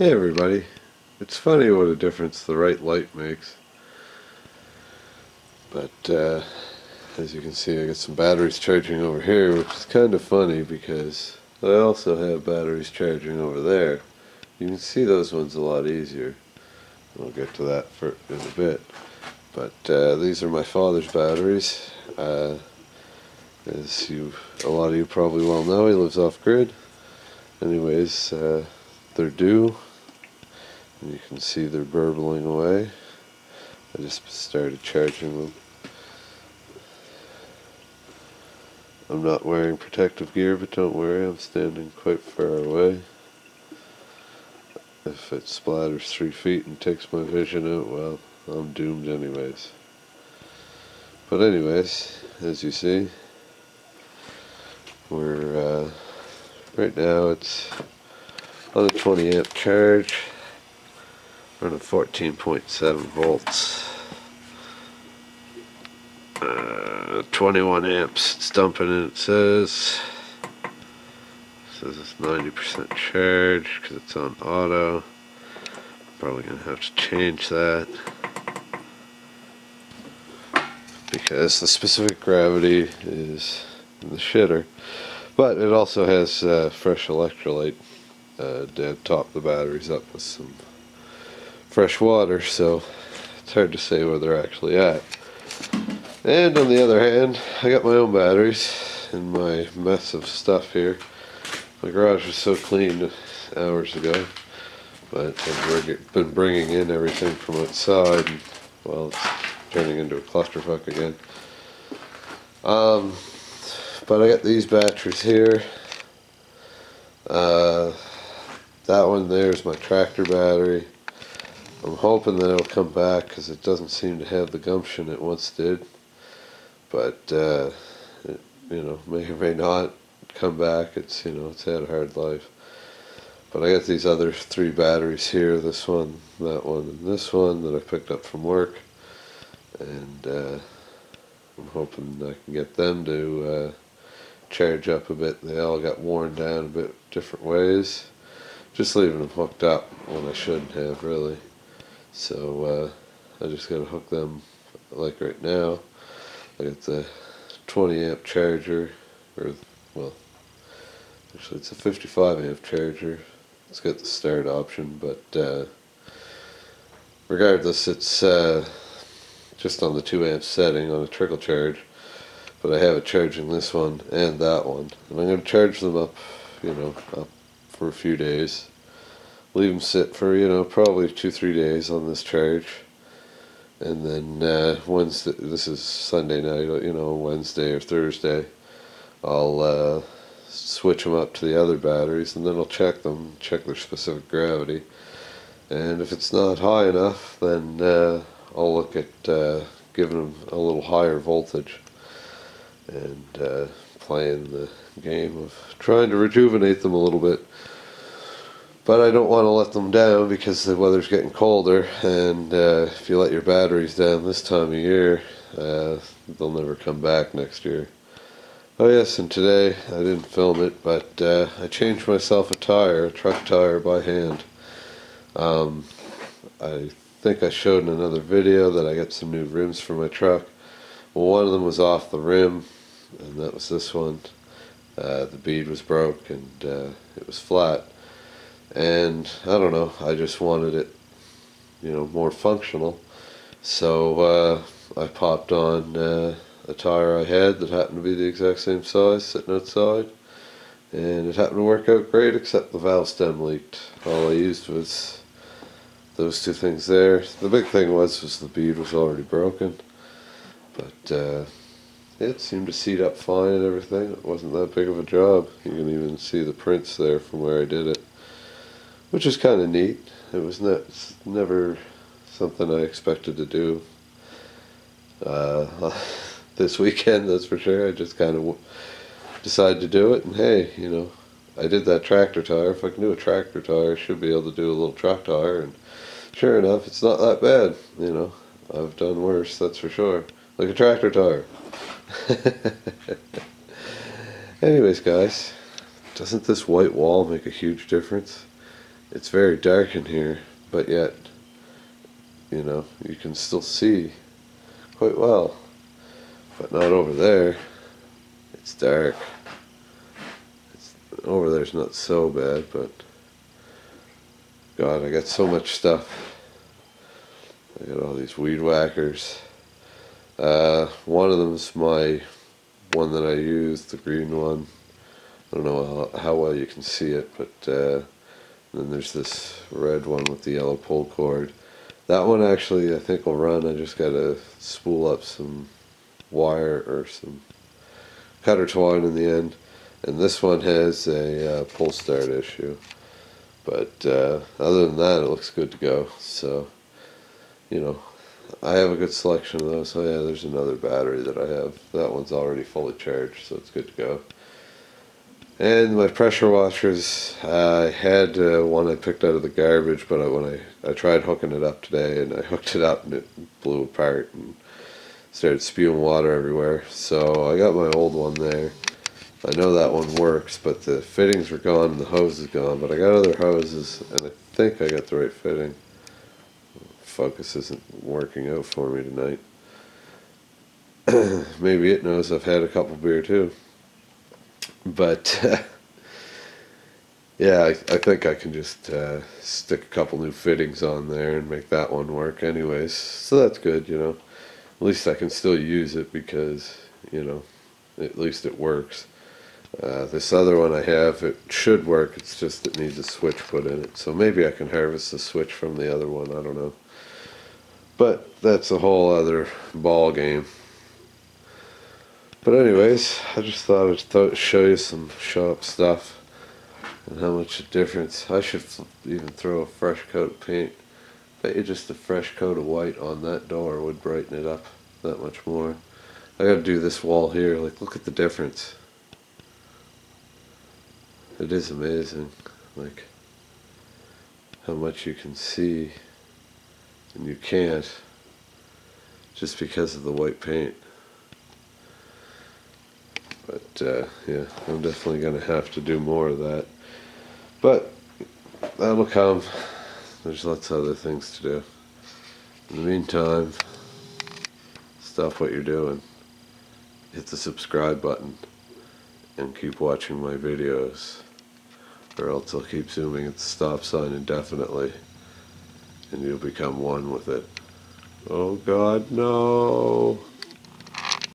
Hey everybody. It's funny what a difference the right light makes. But uh, as you can see I got some batteries charging over here which is kind of funny because I also have batteries charging over there. You can see those ones a lot easier. We'll get to that for, in a bit. But uh, these are my father's batteries. Uh, as you, a lot of you probably well know, he lives off grid. Anyways, uh, they're due you can see they're burbling away. I just started charging them. I'm not wearing protective gear, but don't worry, I'm standing quite far away. If it splatters three feet and takes my vision out, well, I'm doomed anyways. But anyways, as you see, we're, uh, right now it's on a 20 amp charge running 14.7 volts. Uh, 21 amps it's dumping in it says says it's 90% charge because it's on auto. Probably gonna have to change that. Because the specific gravity is in the shitter. But it also has uh, fresh electrolyte uh, to top the batteries up with some fresh water, so it's hard to say where they're actually at. And on the other hand, I got my own batteries in my mess of stuff here. My garage was so clean hours ago, but I've been bringing in everything from outside, well, it's turning into a clusterfuck again. Um, but I got these batteries here. Uh, that one there is my tractor battery. I'm hoping that it'll come back because it doesn't seem to have the gumption it once did. But, uh, it, you know, may or may not come back. It's, you know, it's had a hard life. But I got these other three batteries here, this one, that one, and this one that I picked up from work. And uh, I'm hoping I can get them to uh, charge up a bit. They all got worn down a bit different ways. Just leaving them hooked up when I shouldn't have, really. So uh, I just got to hook them like right now. I got the 20 amp charger, or well, actually it's a 55 amp charger. It's got the start option, but uh, regardless, it's uh, just on the 2 amp setting on a trickle charge. But I have it charging this one and that one, and I'm going to charge them up, you know, up for a few days leave them sit for you know probably two three days on this charge. And then uh, Wednesday this is Sunday night you know Wednesday or Thursday I'll uh, switch them up to the other batteries and then I'll check them check their specific gravity. And if it's not high enough then uh, I'll look at uh, giving them a little higher voltage and uh, playing the game of trying to rejuvenate them a little bit but I don't want to let them down because the weather's getting colder and uh, if you let your batteries down this time of year uh, they'll never come back next year. Oh yes, and today I didn't film it, but uh, I changed myself a tire, a truck tire by hand. Um, I think I showed in another video that I got some new rims for my truck. Well, one of them was off the rim, and that was this one. Uh, the bead was broke and uh, it was flat and I don't know I just wanted it you know more functional. So uh, I popped on uh, a tire I had that happened to be the exact same size sitting outside. And it happened to work out great except the valve stem leaked. All I used was those two things there. The big thing was was the bead was already broken. But uh, it seemed to seat up fine and everything. It wasn't that big of a job. You can even see the prints there from where I did it which is kind of neat. It was ne never something I expected to do uh, this weekend, that's for sure. I just kind of decided to do it, and hey, you know, I did that tractor tire. If I can do a tractor tire, I should be able to do a little truck tire, and sure enough, it's not that bad, you know. I've done worse, that's for sure. Like a tractor tire. Anyways, guys, doesn't this white wall make a huge difference? It's very dark in here, but yet, you know, you can still see quite well. But not over there. It's dark. It's, over there's not so bad, but God, I got so much stuff. I got all these weed whackers. Uh, one of them's my one that I use, the green one. I don't know how, well you can see it, but uh, then there's this red one with the yellow pull cord. That one actually I think will run. I just gotta spool up some wire or some cutter twine in the end. And this one has a uh, pull start issue. But uh, other than that, it looks good to go. So, you know, I have a good selection of those. Oh yeah, there's another battery that I have. That one's already fully charged, so it's good to go. And my pressure washers, I had uh, one I picked out of the garbage, but I, when I, I tried hooking it up today, and I hooked it up and it blew apart and started spewing water everywhere. So I got my old one there. I know that one works, but the fittings were gone and the hose is gone. But I got other hoses, and I think I got the right fitting. Focus isn't working out for me tonight. Maybe it knows I've had a couple beer too but uh, yeah, I, I, think I can just uh, stick a couple new fittings on there and make that one work anyways. So that's good, you know. At least I can still use it because, you know, at least it works. Uh, this other one I have, it should work, it's just it needs a switch put in it. So maybe I can harvest the switch from the other one, I don't know. But that's a whole other ball game. But anyways, I just thought I'd th show you some show up stuff and how much a difference. I should even throw a fresh coat of paint. Bet you just a fresh coat of white on that door would brighten it up that much more. I gotta do this wall here, like look at the difference. It is amazing, like how much you can see and you can't just because of the white paint. But uh, yeah, I'm definitely going to have to do more of that. But that'll come. There's lots of other things to do. In the meantime, stop what you're doing. Hit the subscribe button and keep watching my videos or else I'll keep zooming at the stop sign indefinitely and you'll become one with it. Oh God, no!